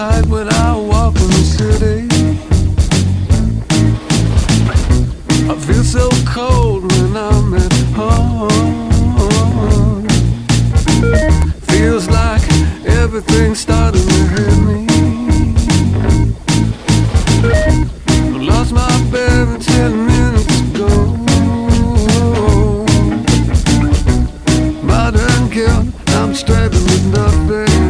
tight when I walk in the city. I feel so cold when I'm at home. Feels like everything's starting to hit me. I lost my baby ten minutes ago. Modern guilt, I'm struggling with nothing.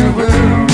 sanctuary